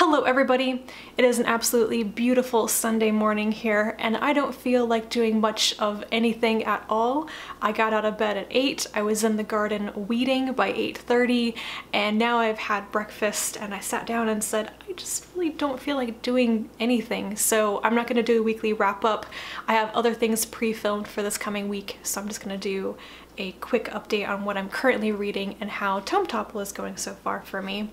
Hello everybody! It is an absolutely beautiful Sunday morning here and I don't feel like doing much of anything at all. I got out of bed at 8, I was in the garden weeding by 8.30 and now I've had breakfast and I sat down and said I just really don't feel like doing anything so I'm not going to do a weekly wrap up. I have other things pre-filmed for this coming week so I'm just going to do a quick update on what I'm currently reading and how Tome Topple is going so far for me.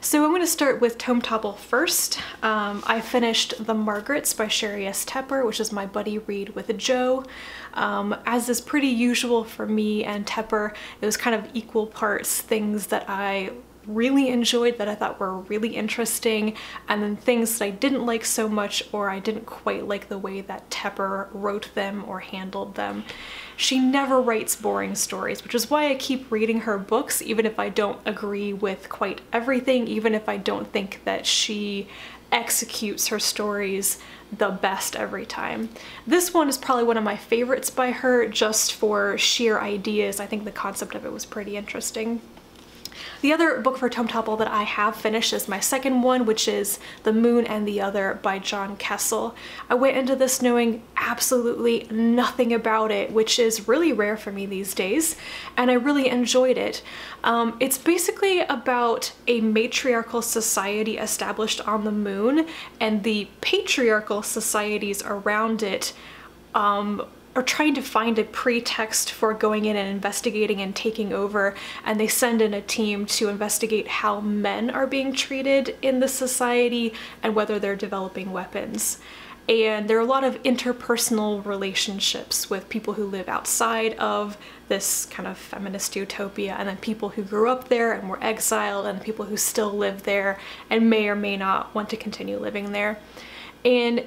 So I'm going to start with Tome Topple first. Um, I finished The Margarets by Sheri S. Tepper, which is my buddy read with Joe. Um, as is pretty usual for me and Tepper, it was kind of equal parts things that I really enjoyed that I thought were really interesting and then things that I didn't like so much or I didn't quite like the way that Tepper wrote them or handled them. She never writes boring stories, which is why I keep reading her books even if I don't agree with quite everything, even if I don't think that she executes her stories the best every time. This one is probably one of my favorites by her just for sheer ideas. I think the concept of it was pretty interesting. The other book for Tome Topple that I have finished is my second one, which is The Moon and the Other by John Kessel. I went into this knowing absolutely nothing about it, which is really rare for me these days, and I really enjoyed it. Um, it's basically about a matriarchal society established on the moon and the patriarchal societies around it um, are trying to find a pretext for going in and investigating and taking over and they send in a team to investigate how men are being treated in the society and whether they're developing weapons. And there are a lot of interpersonal relationships with people who live outside of this kind of feminist utopia and then people who grew up there and were exiled and people who still live there and may or may not want to continue living there. And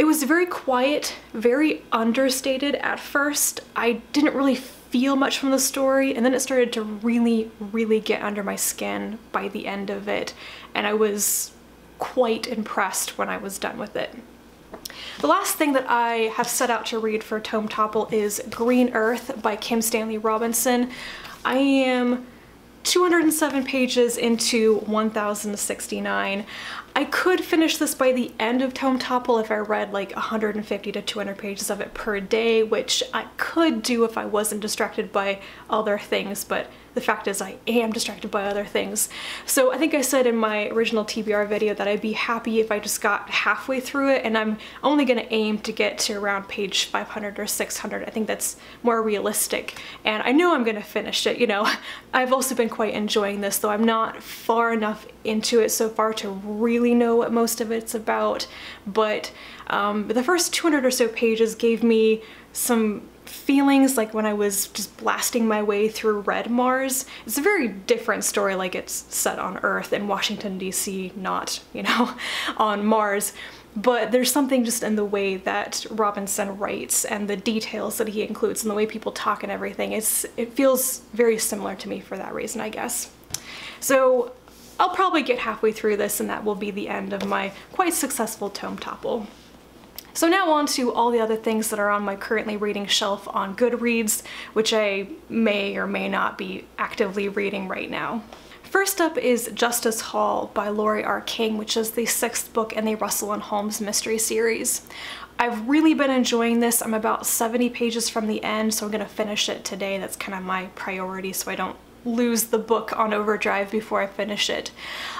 it was very quiet, very understated at first. I didn't really feel much from the story and then it started to really, really get under my skin by the end of it and I was quite impressed when I was done with it. The last thing that I have set out to read for Tome Topple is Green Earth by Kim Stanley Robinson. I am 207 pages into 1069. I could finish this by the end of Tome Topple if I read like 150 to 200 pages of it per day, which I could do if I wasn't distracted by other things, but the fact is I am distracted by other things. So I think I said in my original TBR video that I'd be happy if I just got halfway through it and I'm only gonna aim to get to around page 500 or 600. I think that's more realistic and I know I'm gonna finish it, you know. I've also been quite enjoying this though I'm not far enough into it so far to really know what most of it's about but um, the first 200 or so pages gave me some feelings like when I was just blasting my way through Red Mars. It's a very different story like it's set on Earth in Washington DC, not, you know, on Mars. But there's something just in the way that Robinson writes and the details that he includes and the way people talk and everything. It's, it feels very similar to me for that reason, I guess. So I'll probably get halfway through this and that will be the end of my quite successful tome topple. So now on to all the other things that are on my currently reading shelf on Goodreads, which I may or may not be actively reading right now. First up is Justice Hall by Laurie R. King, which is the sixth book in the Russell and Holmes mystery series. I've really been enjoying this. I'm about 70 pages from the end, so I'm gonna finish it today. That's kind of my priority so I don't lose the book on overdrive before I finish it.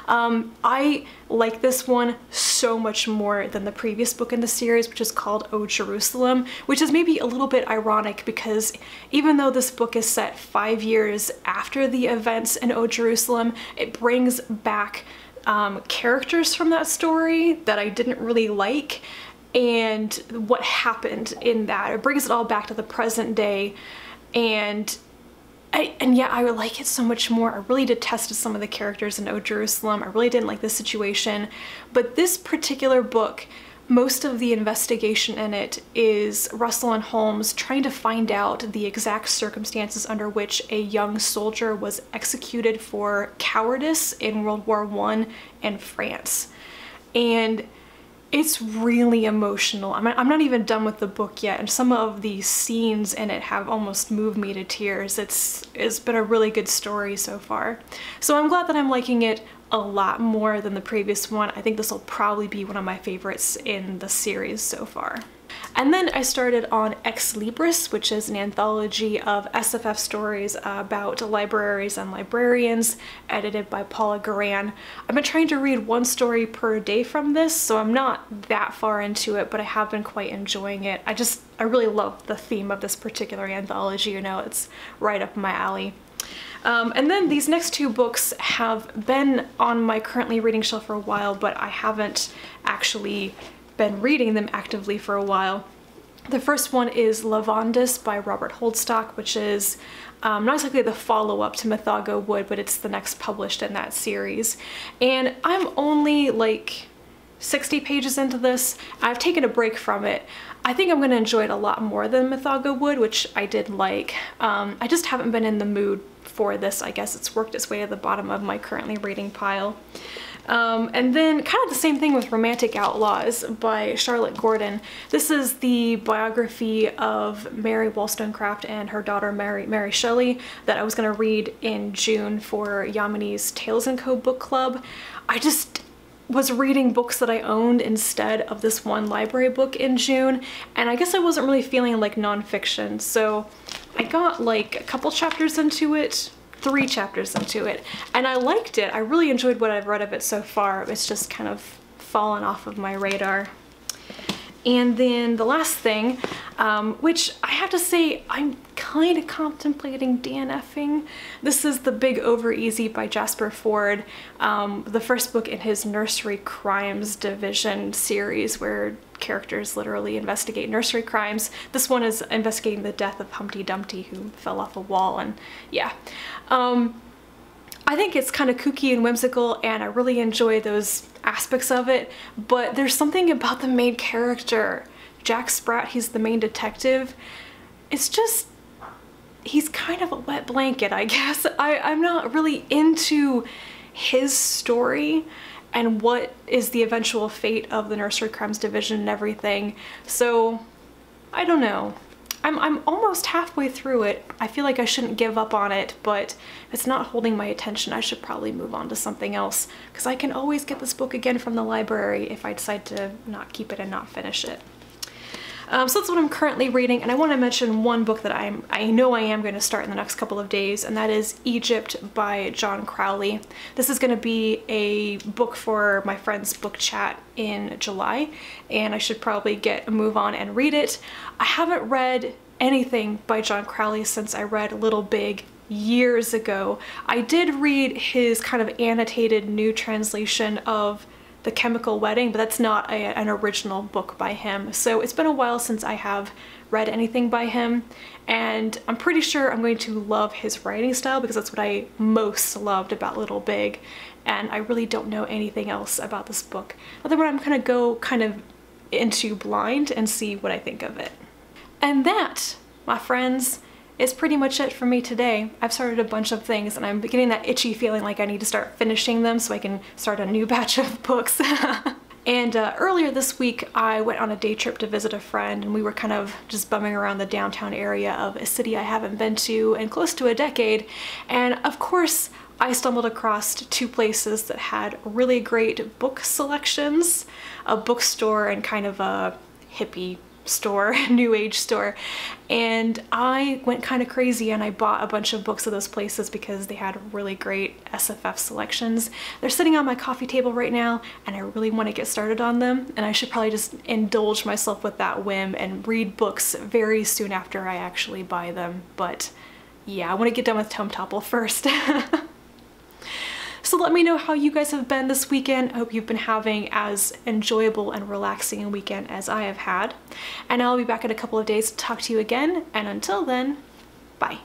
Um, I like this one so much more than the previous book in the series, which is called O Jerusalem, which is maybe a little bit ironic because even though this book is set five years after the events in O Jerusalem, it brings back um, characters from that story that I didn't really like and what happened in that. It brings it all back to the present day and I, and yet I would like it so much more. I really detested some of the characters in O Jerusalem. I really didn't like the situation. But this particular book, most of the investigation in it is Russell and Holmes trying to find out the exact circumstances under which a young soldier was executed for cowardice in World War I in France. And it's really emotional. I'm, I'm not even done with the book yet and some of the scenes in it have almost moved me to tears. It's, it's been a really good story so far. So I'm glad that I'm liking it a lot more than the previous one. I think this will probably be one of my favorites in the series so far. And then I started on Ex Libris, which is an anthology of SFF stories about libraries and librarians, edited by Paula Guran. I've been trying to read one story per day from this, so I'm not that far into it, but I have been quite enjoying it. I just, I really love the theme of this particular anthology, you know, it's right up my alley. Um, and then these next two books have been on my currently reading shelf for a while, but I haven't actually been reading them actively for a while. The first one is Lavondyss by Robert Holdstock, which is um, not exactly the follow-up to Mythago Wood, but it's the next published in that series. And I'm only like 60 pages into this. I've taken a break from it. I think I'm going to enjoy it a lot more than Mythago Wood, which I did like. Um, I just haven't been in the mood for this. I guess it's worked its way to the bottom of my currently reading pile. Um, and then kind of the same thing with Romantic Outlaws by Charlotte Gordon. This is the biography of Mary Wollstonecraft and her daughter Mary, Mary Shelley that I was going to read in June for Yamini's Tales & Co. book club. I just was reading books that I owned instead of this one library book in June and I guess I wasn't really feeling like nonfiction so I got like a couple chapters into it three chapters into it and I liked it. I really enjoyed what I've read of it so far. It's just kind of fallen off of my radar. And then the last thing, um, which I have to say I'm kind of contemplating DNFing. This is The Big Over Easy by Jasper Fforde, um, the first book in his Nursery Crimes Division series where characters literally investigate nursery crimes. This one is investigating the death of Humpty Dumpty who fell off a wall and yeah. Um, I think it's kind of kooky and whimsical and I really enjoy those aspects of it, but there's something about the main character. Jack Sprat, he's the main detective. It's just, he's kind of a wet blanket, I guess. I, I'm not really into his story and what is the eventual fate of the nursery crimes division and everything. So I don't know. I'm, I'm almost halfway through it. I feel like I shouldn't give up on it, but if it's not holding my attention, I should probably move on to something else because I can always get this book again from the library if I decide to not keep it and not finish it. Um, so that's what I'm currently reading, and I want to mention one book that I'm, I know I am going to start in the next couple of days, and that is Aegypt by John Crowley. This is going to be a book for my friend's book chat in July, and I should probably get a move on and read it. I haven't read anything by John Crowley since I read Little Big years ago. I did read his kind of annotated new translation of the Chemical Wedding, but that's not a, an original book by him. So it's been a while since I have read anything by him and I'm pretty sure I'm going to love his writing style because that's what I most loved about Little Big and I really don't know anything else about this book other than I'm gonna go kind of into blind and see what I think of it. And that, my friends, is pretty much it for me today. I've started a bunch of things and I'm getting that itchy feeling like I need to start finishing them so I can start a new batch of books. And uh, earlier this week, I went on a day trip to visit a friend and we were kind of just bumming around the downtown area of a city I haven't been to in close to a decade. And of course, I stumbled across two places that had really great book selections, a bookstore and kind of a hippie store, new age store, and I went kind of crazy and I bought a bunch of books of those places because they had really great SFF selections. They're sitting on my coffee table right now and I really want to get started on them and I should probably just indulge myself with that whim and read books very soon after I actually buy them, but yeah, I want to get done with Tome Topple first. So let me know how you guys have been this weekend. I hope you've been having as enjoyable and relaxing a weekend as I have had. And I'll be back in a couple of days to talk to you again. And until then, bye.